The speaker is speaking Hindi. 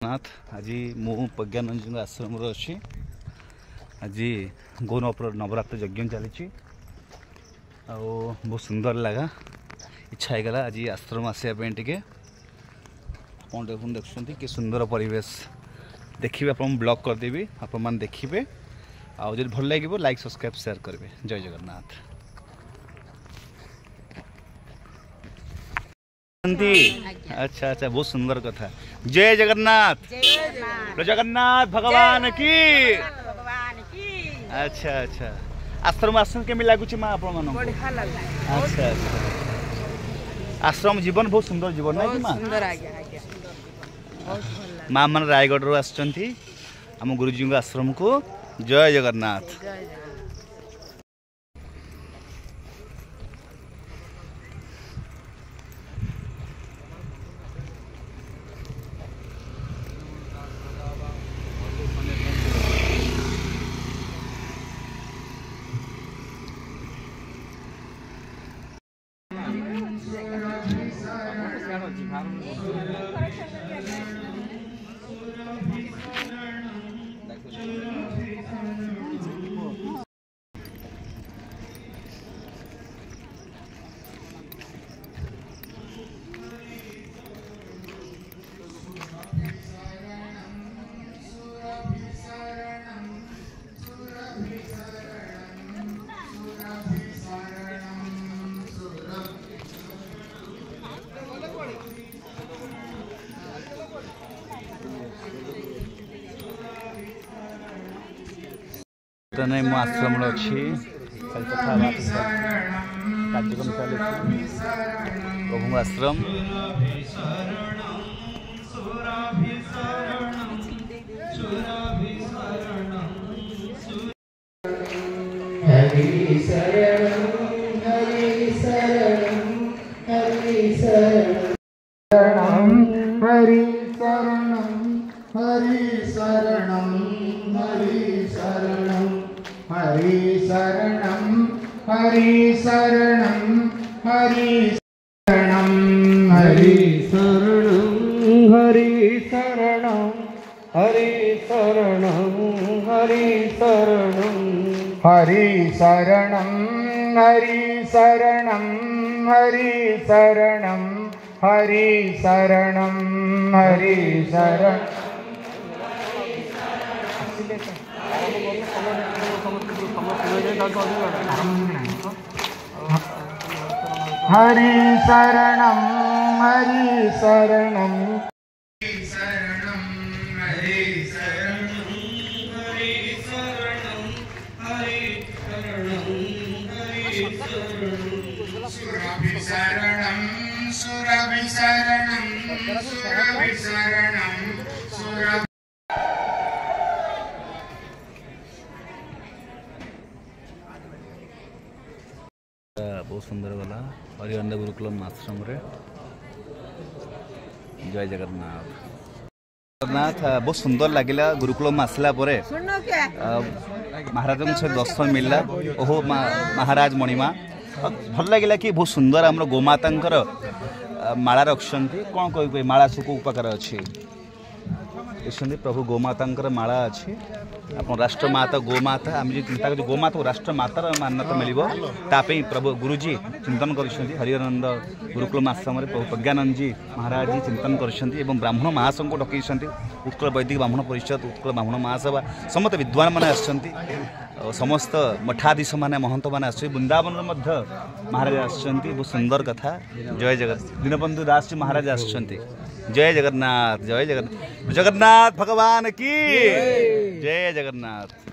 नाथ आज मु प्रज्ञानंद आश्रम अच्छी आज गौन नवरात्र यज्ञ चली बहुत सुंदर लगा इच्छा हो गला आज आश्रम आसवाई टे देखते कि सुंदर परेश देखिए आप ब्लग करदेवि आप देखिए आदि भल लगे लाइक सब्सक्राइब सेयार करेंगे जय जगन्नाथ अच्छा अच्छा बहुत सुंदर कथा जय जगन्नाथ। तो जगन्नाथ। भगवान की। अच्छा अच्छा। आश्रम आश्रम केमी लगुच माँ आप अच्छा अच्छा आश्रम जीवन बहुत सुंदर जीवन ना कि माँ माँ मैंने रायगढ़ आम गुरुजी आश्रम को जय जगन्नाथ Thank you. ବର୍ତ୍ତମାନ ମୁଁ ଆଶ୍ରମରେ ଅଛି ଖାଲି କାର୍ଯ୍ୟକ୍ରମ ଚାଲିଛି ପ୍ରଭୁଙ୍କ ଆଶ୍ରମ ହରି Saranam, ହରି Saranam, हरिशरणं हरिशरणं हरिशरणं हरिशरणं हरिशरणं हरिशरणं हरिशरणं हरिशरणं हरिशरणं हरिशरणं हरिशरणं हरिशरणं हरि शरणं हरि शरणं हरि शरणं हरि शरणं हरि शरणं। ବହୁତ ସୁନ୍ଦର ଗଲା ହରିଅଣ୍ଡ ଗୁରୁକୁଲମ ଆଶ୍ରମରେ ଜୟ ଜଗନ୍ନାଥ ଜଗନ୍ନାଥ ବହୁତ ସୁନ୍ଦର ଲାଗିଲା ଗୁରୁକୁଲମ ଆସିଲା ପରେ ଶୁଣୁ କେ ଆ, ମହାରାଜଙ୍କ ସହିତ ଦର୍ଶନ ମିଳିଲା ଓହୋ ମା- ମହାରାଜ ମଣିମା ଆଉ ଭଲ ଲାଗିଲା କି ବହୁତ ସୁନ୍ଦର ଆମର ଗୋମାତାଙ୍କର ଆ, ମାଳା ରଖିଛନ୍ତି କ'ଣ କହିବେ ମାଳା ସବୁ କେଉଁ ପ୍ରକାର ଅଛି ଦେଖିଛନ୍ତି ପ୍ରଭୁ ଗୋମାତାଙ୍କର ମାଳା ଅଛି ଆପଣ ରାଷ୍ଟ୍ରମାତା ଗୋମାତା ଆମେ ଯଦି ଚିନ୍ତା କରୁଛୁ ଗୋମାତାକୁ ରାଷ୍ଟ୍ରମାତାର ମାନ୍ୟତା ମିଳିବ ତା ପାଇଁ ପ୍ରଭୁ ଗୁରୁଜୀ ଚିନ୍ତନ କରିଛନ୍ତି ହରିଆନନ୍ଦ ଗୁରୁକୁଳ ଆଶ୍ରମରେ ପ୍ରଭୁ ପ୍ରଜ୍ଞାନନ୍ଦଜୀ ମହାରାଜଜୀ ଚିନ୍ତନ କରିଛନ୍ତି ଏବଂ ବ୍ରାହ୍ମଣ ମହାସଂଘକୁ ଡକେଇଛନ୍ତି ଉତ୍କଳ ବୈଦିକ ବ୍ରାହ୍ମଣ ପରିଷଦ ଉତ୍କଳ ବ୍ରାହ୍ମଣ ମହାସଭା ସମସ୍ତ ବିଦ୍ୱାନମାନେ ଆସିଛନ୍ତି समस्त मठाधीश मैंने महंत मैंने आस वृंदावन महाराज आसुच्च बहुत सुंदर कथा जय जगन्नाथ दीनबंधु दास जी महाराज आसुच्च जय जगन्नाथ जय जगन्नाथ जगन्नाथ भगवान की जय जगन्नाथ